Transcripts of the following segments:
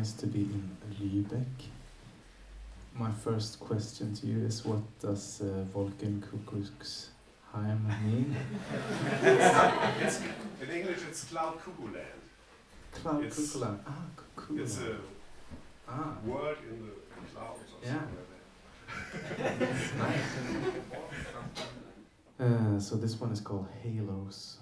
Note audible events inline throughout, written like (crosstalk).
nice to be in Lübeck. My first question to you is what does uh, Wolkenkuckucksheim mean? (laughs) it's, in English it's Cloud Cuckoo Land. Cloud it's, Cuckoo Land. Ah, Cuckoo It's a ah. word in the clouds or yeah. something like that. (laughs) nice. (laughs) uh, so this one is called Halos.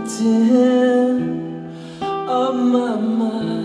captain of my mind.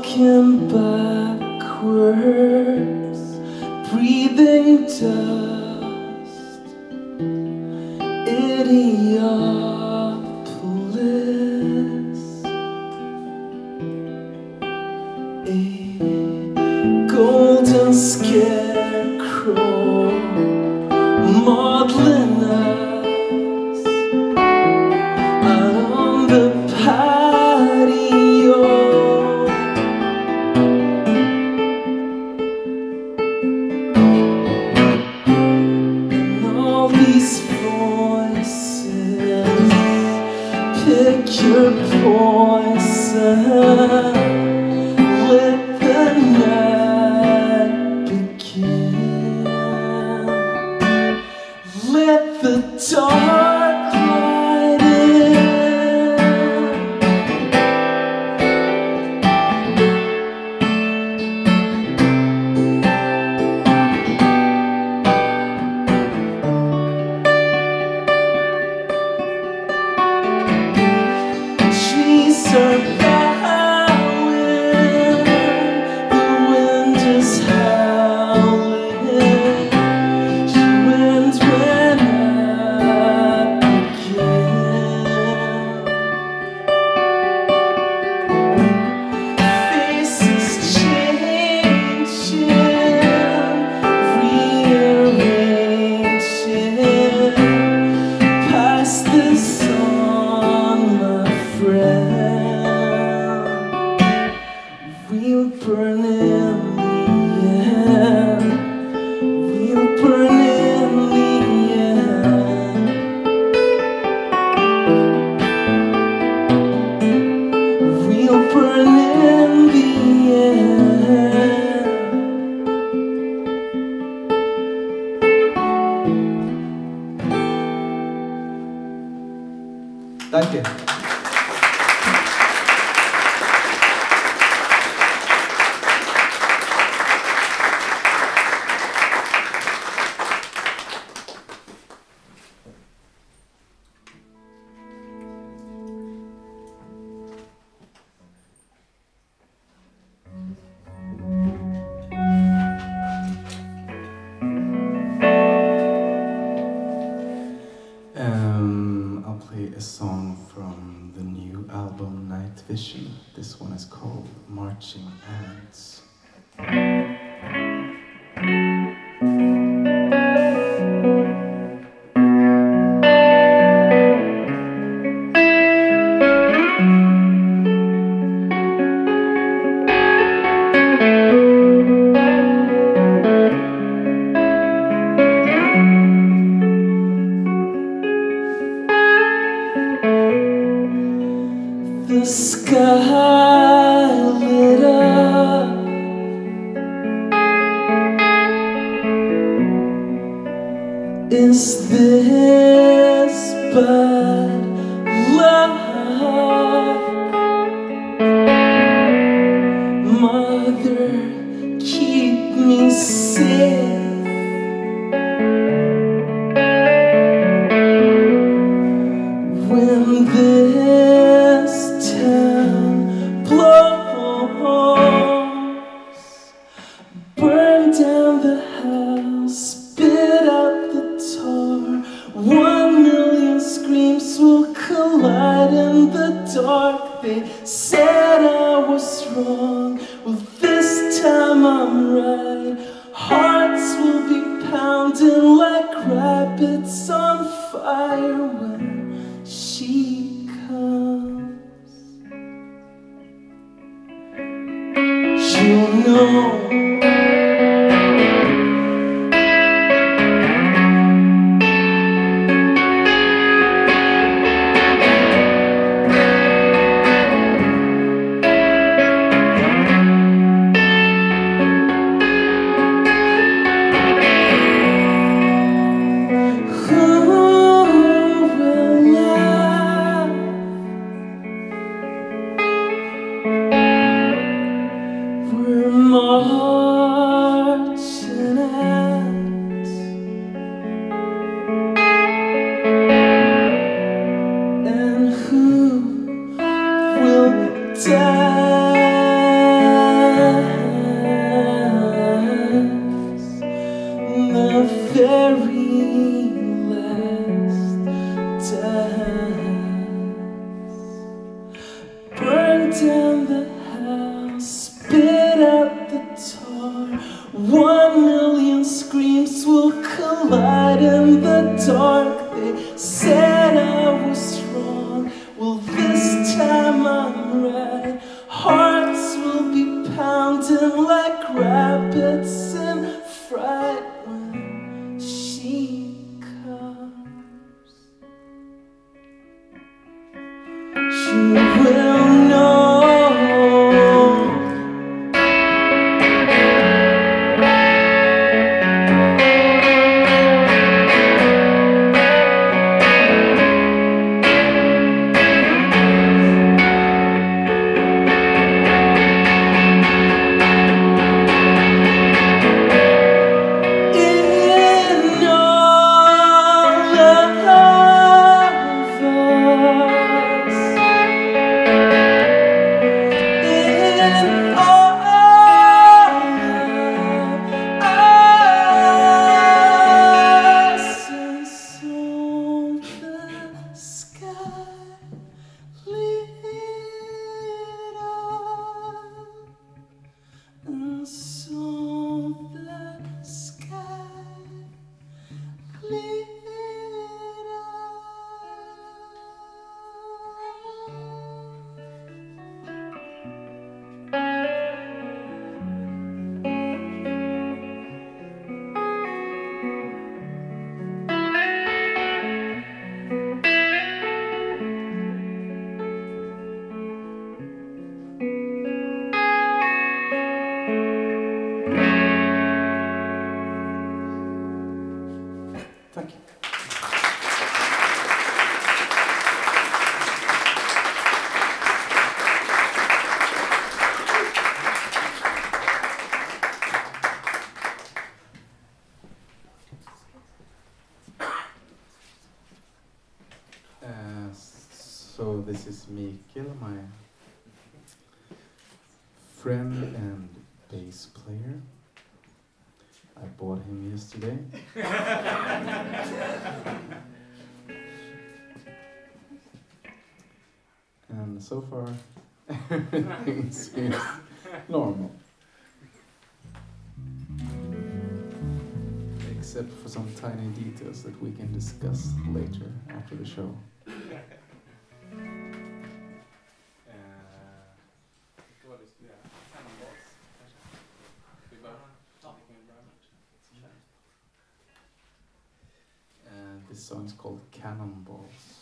walking backwards, breathing down. your poison vision. This one is called Marching Ants. so far everything seems normal. Except for some tiny details that we can discuss later after the show. This this song's called Cannonballs.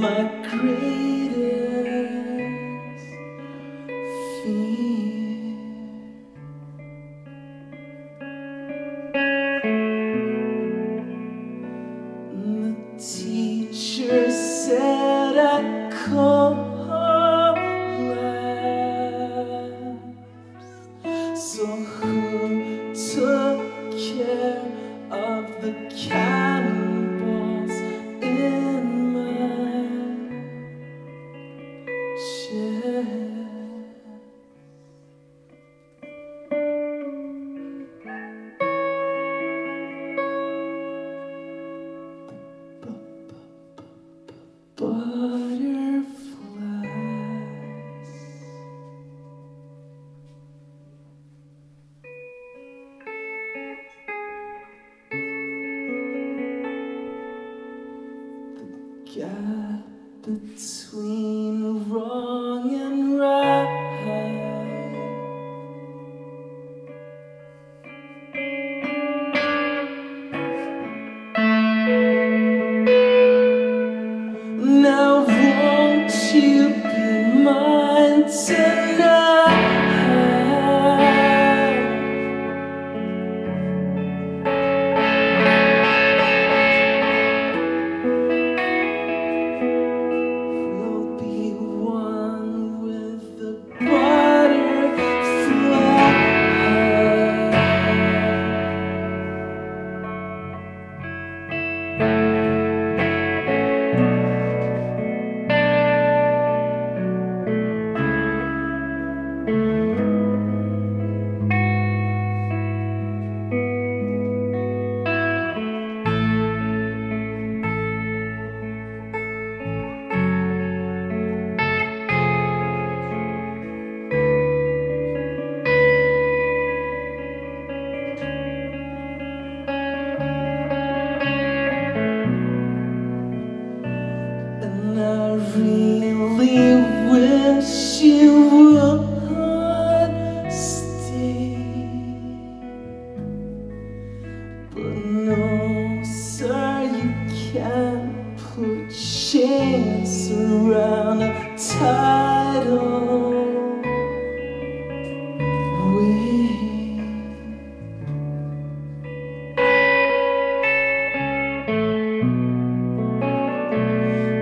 my grave. between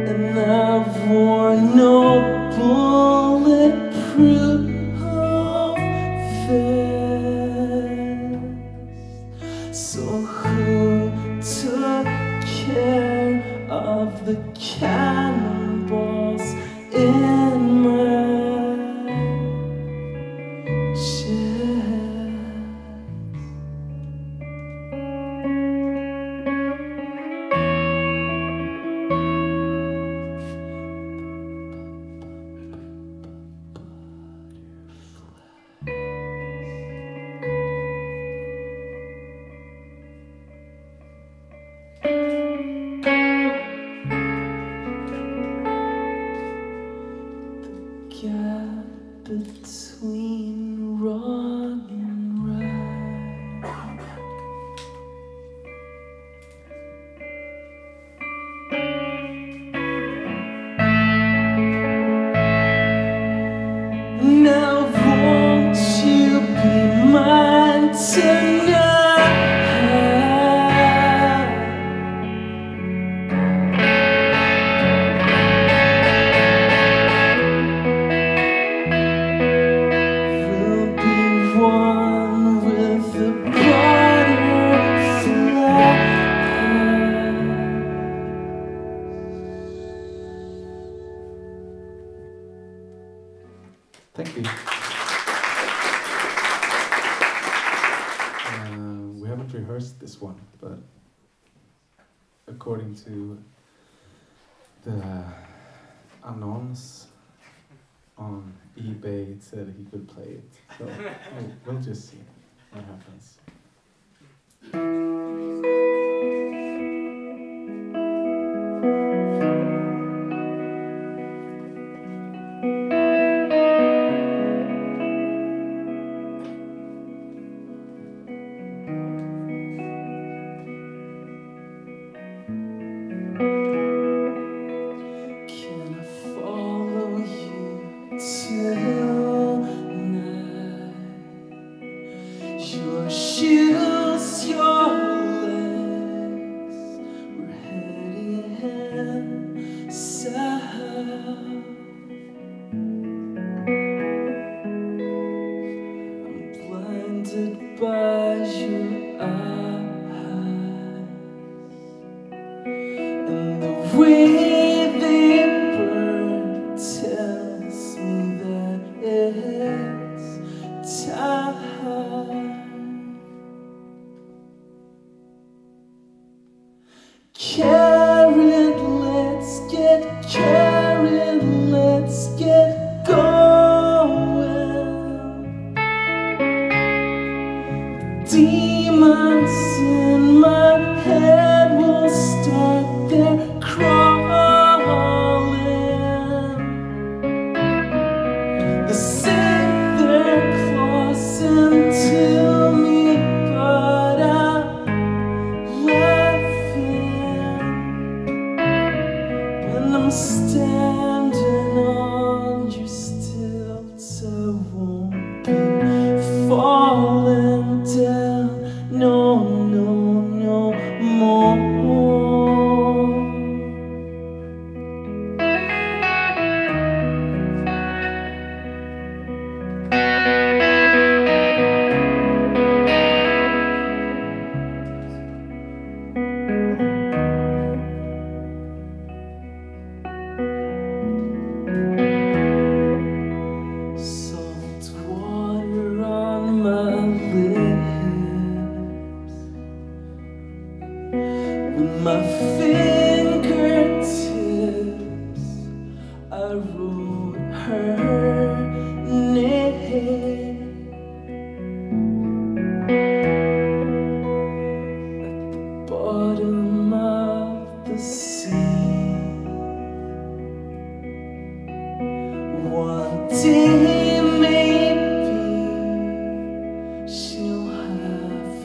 and I've worn no blue. So (laughs) we'll just see what happens.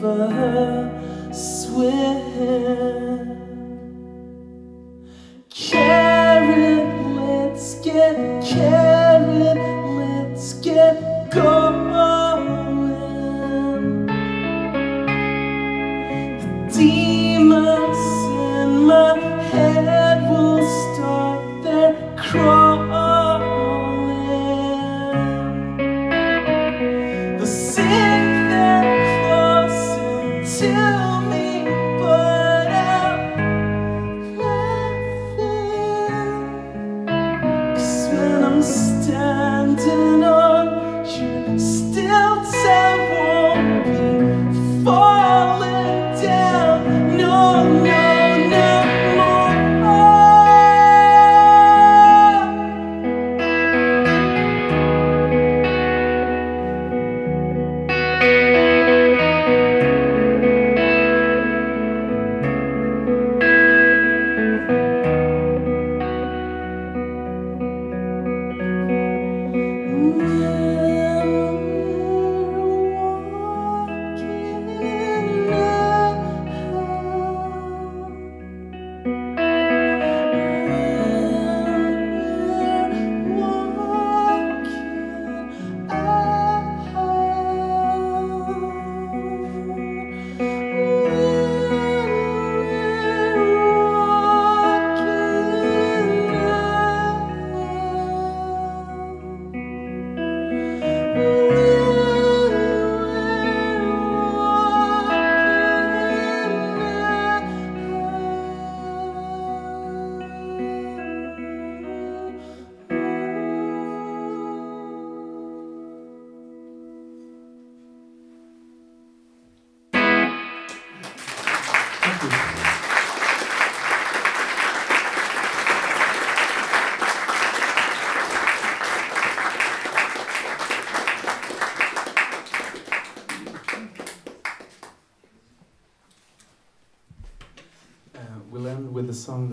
for her swim.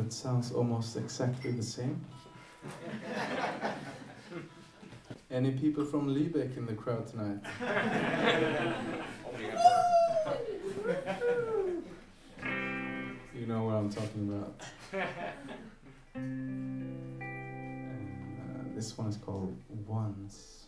that sounds almost exactly the same? (laughs) Any people from Lübeck in the crowd tonight? you know what I'm talking about. (laughs) And, uh, this one is called Once.